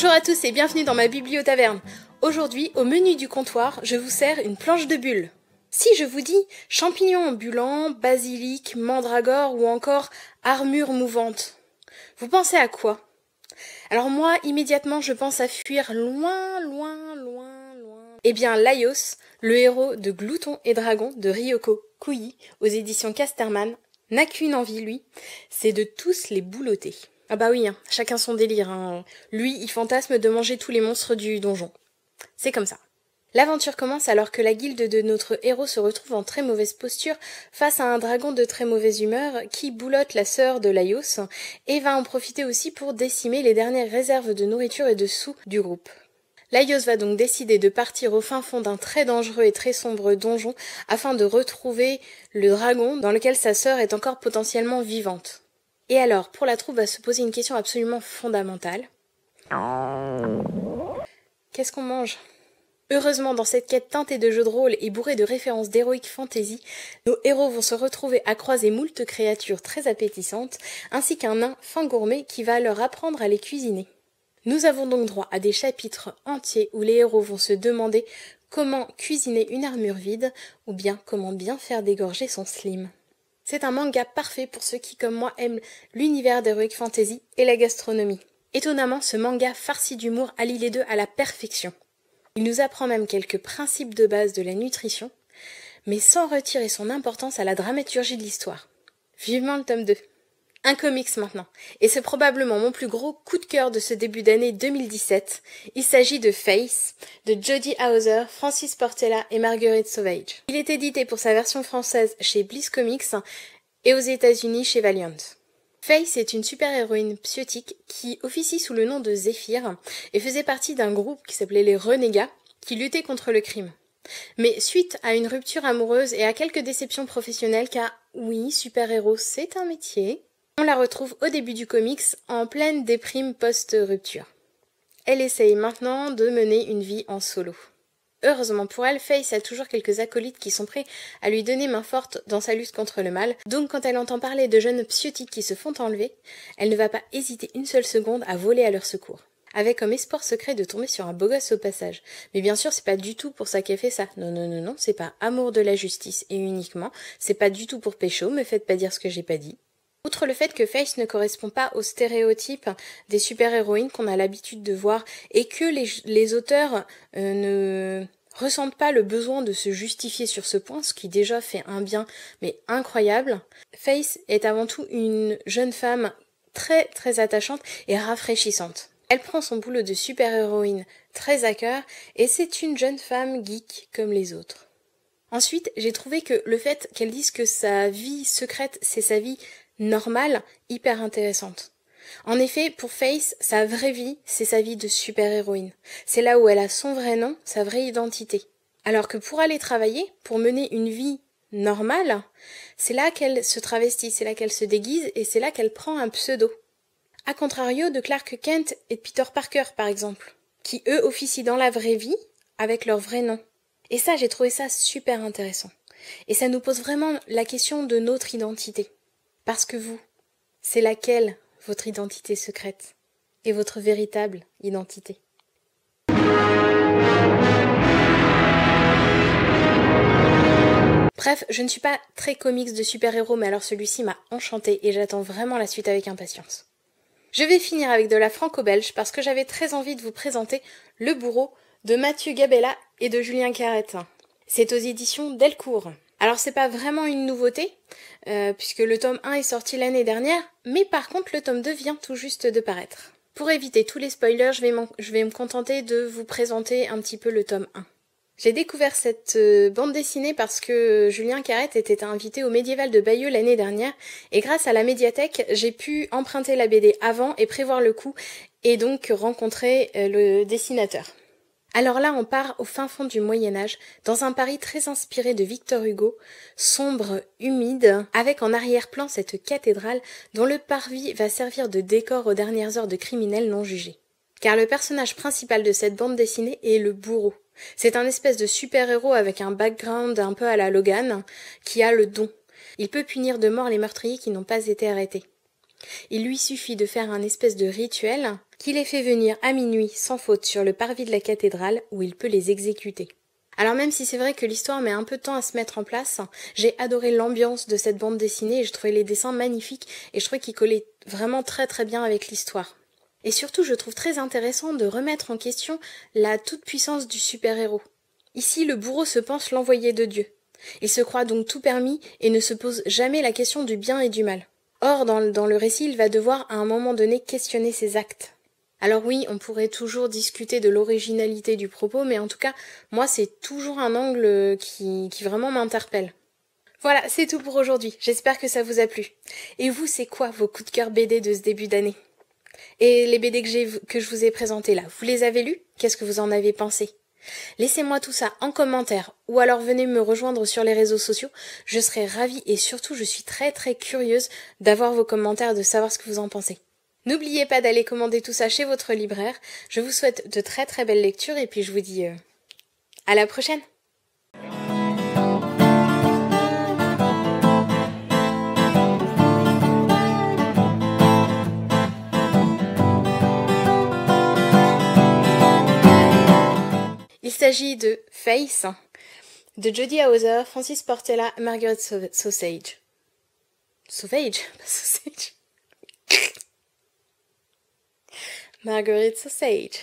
Bonjour à tous et bienvenue dans ma bibliotaverne. Aujourd'hui, au menu du comptoir, je vous sers une planche de bulles. Si je vous dis champignons ambulants, basilic, mandragore ou encore armure mouvante, vous pensez à quoi? Alors moi, immédiatement, je pense à fuir loin, loin, loin, loin. Eh bien, Laios, le héros de Glouton et Dragon de Ryoko Kuyi aux éditions Casterman, n'a qu'une envie, lui, c'est de tous les boulotter. Ah bah oui, hein, chacun son délire. Hein. Lui, il fantasme de manger tous les monstres du donjon. C'est comme ça. L'aventure commence alors que la guilde de notre héros se retrouve en très mauvaise posture face à un dragon de très mauvaise humeur qui boulotte la sœur de Laios et va en profiter aussi pour décimer les dernières réserves de nourriture et de sous du groupe. Laios va donc décider de partir au fin fond d'un très dangereux et très sombre donjon afin de retrouver le dragon dans lequel sa sœur est encore potentiellement vivante. Et alors, pour la troupe va se poser une question absolument fondamentale. Qu'est-ce qu'on mange? Heureusement, dans cette quête teintée de jeux de rôle et bourrée de références d'héroïque fantasy, nos héros vont se retrouver à croiser moult créatures très appétissantes, ainsi qu'un nain fin gourmet qui va leur apprendre à les cuisiner. Nous avons donc droit à des chapitres entiers où les héros vont se demander comment cuisiner une armure vide ou bien comment bien faire dégorger son slim. C'est un manga parfait pour ceux qui, comme moi, aiment l'univers d'Heroic Fantasy et la gastronomie. Étonnamment, ce manga farci d'humour allie les deux à la perfection. Il nous apprend même quelques principes de base de la nutrition, mais sans retirer son importance à la dramaturgie de l'histoire. Vivement le tome 2. Un comics maintenant, et c'est probablement mon plus gros coup de cœur de ce début d'année 2017. Il s'agit de Face, de Jodie Hauser, Francis Portella et Marguerite Sauvage. Il est édité pour sa version française chez Bliss Comics et aux États-Unis chez Valiant. Face est une super-héroïne psiotique qui officie sous le nom de Zephyr et faisait partie d'un groupe qui s'appelait les Renégats qui luttait contre le crime. Mais suite à une rupture amoureuse et à quelques déceptions professionnelles, car oui, super-héros c'est un métier, on la retrouve au début du comics en pleine déprime post-rupture. Elle essaye maintenant de mener une vie en solo. Heureusement pour elle, Face a toujours quelques acolytes qui sont prêts à lui donner main forte dans sa lutte contre le mal, donc quand elle entend parler de jeunes psiotiques qui se font enlever, elle ne va pas hésiter une seule seconde à voler à leur secours. Avec comme espoir secret de tomber sur un beau gosse au passage. Mais bien sûr, c'est pas du tout pour ça qu'elle fait ça. Non, non, non, non, c'est pas amour de la justice et uniquement. C'est pas du tout pour pécho, me faites pas dire ce que j'ai pas dit. Outre le fait que Face ne correspond pas aux stéréotypes des super-héroïnes qu'on a l'habitude de voir et que les, auteurs euh, ne ressentent pas le besoin de se justifier sur ce point, ce qui déjà fait un bien mais incroyable, Face est avant tout une jeune femme très très attachante et rafraîchissante. Elle prend son boulot de super-héroïne très à cœur et c'est une jeune femme geek comme les autres. Ensuite, j'ai trouvé que le fait qu'elle dise que sa vie secrète, c'est sa vie normale, hyper intéressante. En effet, pour Face, sa vraie vie, c'est sa vie de super-héroïne. C'est là où elle a son vrai nom, sa vraie identité. Alors que pour aller travailler, pour mener une vie normale, c'est là qu'elle se travestit, c'est là qu'elle se déguise et c'est là qu'elle prend un pseudo. A contrario de Clark Kent et Peter Parker, par exemple, qui eux officient dans la vraie vie avec leur vrai nom. Et ça, j'ai trouvé ça super intéressant. Et ça nous pose vraiment la question de notre identité. Parce que vous, c'est laquelle votre identité secrète et votre véritable identité? Bref, je ne suis pas très comics de super-héros, mais alors celui-ci m'a enchanté et j'attends vraiment la suite avec impatience. Je vais finir avec de la franco-belge parce que j'avais très envie de vous présenter Le Bourreau de Mathieu Gabella et de Julien Carrette. C'est aux éditions Delcourt. Alors c'est pas vraiment une nouveauté, euh, puisque le tome 1 est sorti l'année dernière, mais par contre le tome 2 vient tout juste de paraître. Pour éviter tous les spoilers, je vais, je vais me contenter de vous présenter un petit peu le tome 1. J'ai découvert cette euh, bande dessinée parce que Julien Carrette était invité au Médiéval de Bayeux l'année dernière et grâce à la médiathèque, j'ai pu emprunter la BD avant et prévoir le coup et donc rencontrer euh, le dessinateur. Alors là, on part au fin fond du Moyen Âge, dans un Paris très inspiré de Victor Hugo, sombre, humide, avec en arrière-plan cette cathédrale dont le parvis va servir de décor aux dernières heures de criminels non jugés. Car le personnage principal de cette bande dessinée est le bourreau. C'est un espèce de super-héros avec un background un peu à la Logan, qui a le don. Il peut punir de mort les meurtriers qui n'ont pas été arrêtés. Il lui suffit de faire un espèce de rituel qui les fait venir à minuit sans faute sur le parvis de la cathédrale où il peut les exécuter. Alors même si c'est vrai que l'histoire met un peu de temps à se mettre en place, j'ai adoré l'ambiance de cette bande dessinée et je trouvais les dessins magnifiques et je trouvais qu'ils collaient vraiment très très bien avec l'histoire. Et surtout, je trouve très intéressant de remettre en question la toute-puissance du super-héros. Ici, le bourreau se pense l'envoyé de Dieu. Il se croit donc tout permis et ne se pose jamais la question du bien et du mal. Or, dans, le récit, il va devoir à un moment donné questionner ses actes. Alors oui, on pourrait toujours discuter de l'originalité du propos, mais en tout cas, moi, c'est toujours un angle qui, qui vraiment m'interpelle. Voilà, c'est tout pour aujourd'hui. J'espère que ça vous a plu. Et vous, c'est quoi vos coups de cœur BD de ce début d'année? Et les BD que je vous ai présentés là, vous les avez lus? Qu'est-ce que vous en avez pensé? Laissez-moi tout ça en commentaire ou alors venez me rejoindre sur les réseaux sociaux. Je serai ravie et surtout je suis très très curieuse d'avoir vos commentaires, de savoir ce que vous en pensez. N'oubliez pas d'aller commander tout ça chez votre libraire. Je vous souhaite de très très belles lectures et puis je vous dis euh, à la prochaine. S'agit de Face de Jodie Hauser, Francis Portela, Margaret Sausage. Sauvage Sausage Marguerite Sausage.